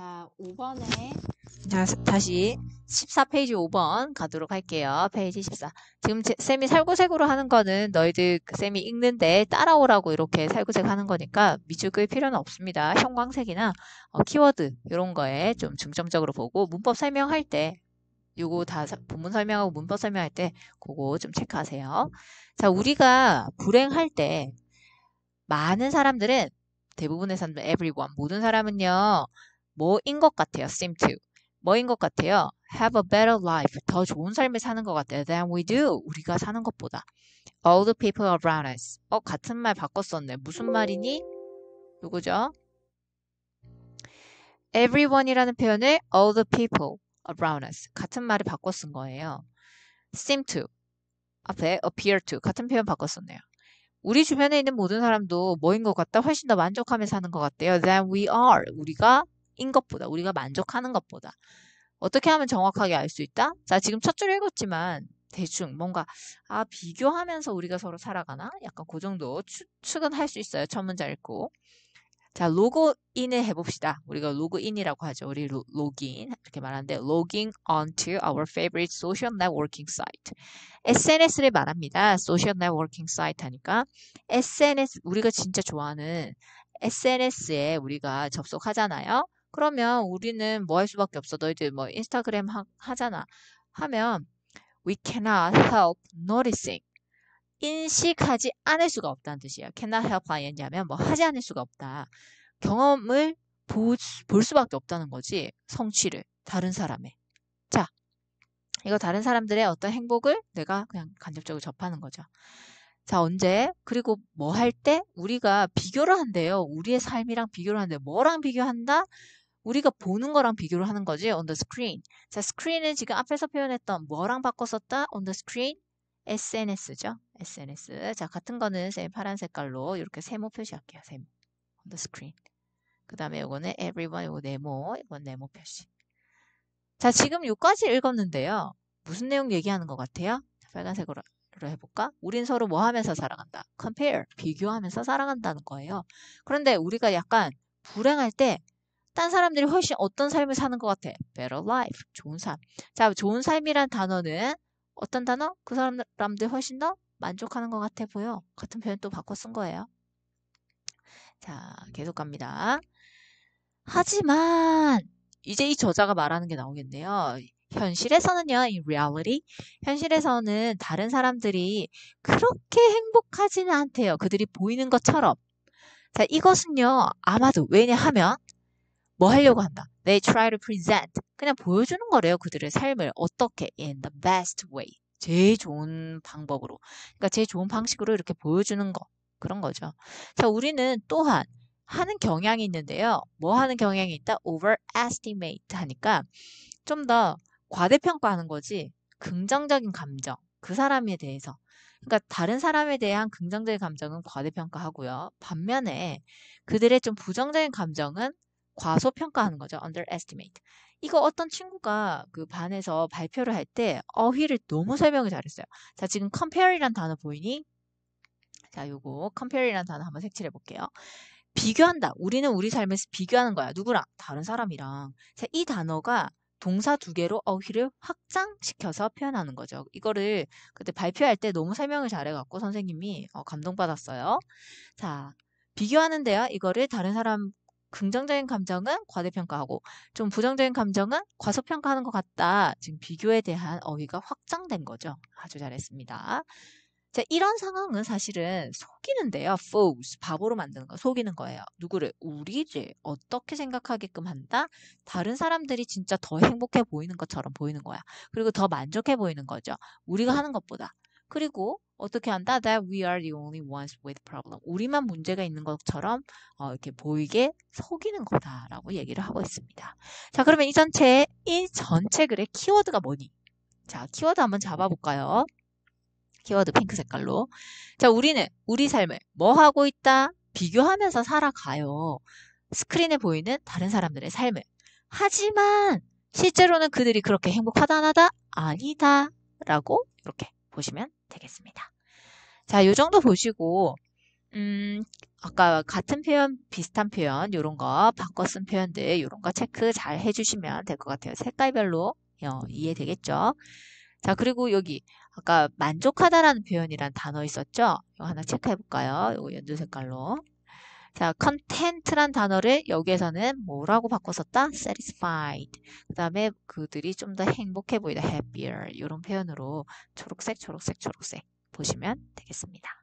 자, 5번에 자, 다시 14페이지 5번 가도록 할게요. 페이지 14. 지금 제, 쌤이 살구색으로 하는 거는 너희들 그 쌤이 읽는데 따라오라고 이렇게 살구색 하는 거니까 그을 필요는 없습니다. 형광색이나 어, 키워드 이런 거에 좀 중점적으로 보고 문법 설명할 때 요거 다 본문 설명하고 문법 설명할 때 그거 좀 체크하세요. 자, 우리가 불행할 때 많은 사람들은 대부분의 사람들 everyone 모든 사람은요. 뭐인 것 같아요. seem to. 뭐인 것 같아요? have a better life. 더 좋은 삶을 사는 것 같아요. than we do. 우리가 사는 것보다. all the people around us. 어, 같은 말 바꿨었네. 무슨 말이니? 누구죠? everyone이라는 표현을 all the people around us. 같은 말을 바꿔 쓴 거예요. seem to. 앞에 appear to. 같은 표현 바꿨 썼네요. 우리 주변에 있는 모든 사람도 뭐인 것 같다? 훨씬 더 만족하며 사는 것 같대요. than we are. 우리가 인 것보다 우리가 만족하는 것보다 어떻게 하면 정확하게 알 수 있다? 자 지금 첫 줄 읽었지만 대충 뭔가 아 비교하면서 우리가 서로 살아가나? 약간 그 정도 추 측은 할 수 있어요. 첫 문자 읽고 자 로그인을 해봅시다. 우리가 로그인이라고 하죠. 우리 로, 로그인 이렇게 말하는데 logging onto our favorite social networking site SNS를 말합니다. social networking site 하니까 SNS 우리가 진짜 좋아하는 SNS에 우리가 접속하잖아요. 그러면 우리는 뭐 할 수밖에 없어. 너희들 뭐 인스타그램 하, 잖아 하면 we cannot help noticing. 인식하지 않을 수가 없다는 뜻이에요. cannot help 하면 뭐 하지 않을 수가 없다. 경험을 보, 볼 수밖에 없다는 거지. 성취를 다른 사람의. 자, 이거 다른 사람들의 어떤 행복을 내가 그냥 간접적으로 접하는 거죠. 자, 언제? 그리고 뭐 할 때? 우리가 비교를 한대요. 우리의 삶이랑 비교를 한대. 뭐랑 비교한다? 우리가 보는 거랑 비교를 하는 거지 on the screen. 자, screen은 지금 앞에서 표현했던 뭐랑 바꿨었다? on the screen? SNS죠. SNS. 자, 같은 거는 쌤 파란 색깔로 이렇게 세모 표시할게요. 세모. on the screen. 그 다음에 이거는 everyone, 이거 네모, 이건 네모 표시. 자, 지금 여기까지 읽었는데요. 무슨 내용 얘기하는 것 같아요? 자, 빨간색으로 해볼까? 우린 서로 뭐 하면서 살아간다? compare, 비교하면서 살아간다는 거예요. 그런데 우리가 약간 불행할 때 딴 사람들이 훨씬 어떤 삶을 사는 것 같아? better life. 좋은 삶. 자, 좋은 삶이란 단어는 어떤 단어? 그 사람들 훨씬 더 만족하는 것 같아 보여. 같은 표현 또 바꿔 쓴 거예요. 자, 계속 갑니다. 하지만 이제 이 저자가 말하는 게 나오겠네요. 현실에서는요, 이 reality, 현실에서는 다른 사람들이 그렇게 행복하지는 않대요. 그들이 보이는 것처럼. 자, 이것은요, 아마도 왜냐하면 뭐 하려고 한다. They try to present. 그냥 보여주는 거래요. 그들의 삶을 어떻게 in the best way. 제일 좋은 방법으로. 그러니까 제일 좋은 방식으로 이렇게 보여주는 거. 그런 거죠. 자, 우리는 또한 하는 경향이 있는데요. 뭐 하는 경향이 있다? overestimate 하니까 좀 더 과대평가하는 거지. 긍정적인 감정. 그 사람에 대해서. 그러니까 다른 사람에 대한 긍정적인 감정은 과대평가하고요. 반면에 그들의 좀 부정적인 감정은 과소평가하는 거죠. underestimate. 이거 어떤 친구가 그 반에서 발표를 할 때 어휘를 너무 설명을 잘했어요. 자, 지금 compare이란 단어 보이니? 자, 요거 compare이란 단어 한번 색칠해 볼게요. 비교한다. 우리는 우리 삶에서 비교하는 거야. 누구랑? 다른 사람이랑. 자, 이 단어가 동사 두 개로 어휘를 확장시켜서 표현하는 거죠. 이거를 그때 발표할 때 너무 설명을 잘해갖고 선생님이 어, 감동받았어요. 자, 비교하는데요. 이거를 다른 사람 긍정적인 감정은 과대평가하고 좀 부정적인 감정은 과소평가하는 것 같다. 지금 비교에 대한 어휘가 확장된 거죠. 아주 잘했습니다. 자, 이런 상황은 사실은 속이는데요. fools, 바보로 만드는 거, 속이는 거예요. 누구를? 우리를 어떻게 생각하게끔 한다? 다른 사람들이 진짜 더 행복해 보이는 것처럼 보이는 거야. 그리고 더 만족해 보이는 거죠. 우리가 하는 것보다. 그리고 어떻게 한다? That we are the only ones with problem. 우리만 문제가 있는 것처럼 어, 이렇게 보이게 속이는 거다라고 얘기를 하고 있습니다. 자, 그러면 이 전체 이 전체 글의 키워드가 뭐니? 자, 키워드 한번 잡아볼까요? 키워드 핑크 색깔로. 자, 우리는 우리 삶을 뭐 하고 있다? 비교하면서 살아가요. 스크린에 보이는 다른 사람들의 삶을. 하지만 실제로는 그들이 그렇게 행복하다나다? 아니다. 라고 이렇게 보시면 되겠습니다. 자, 이 정도 보시고 음, 아까 같은 표현, 비슷한 표현, 요런 거, 바꿔 쓴 표현들, 요런 거 체크 잘 해주시면 될 것 같아요. 색깔별로 어, 이해되겠죠? 자, 그리고 여기 아까 만족하다라는 표현이란 단어 있었죠? 이거 하나 체크해 볼까요? 이거 연두 색깔로. 자, content란 단어를 여기에서는 뭐라고 바꿔 썼다? satisfied. 그 다음에 그들이 좀 더 행복해 보이다. happier. 이런 표현으로 초록색, 초록색, 초록색 보시면 되겠습니다.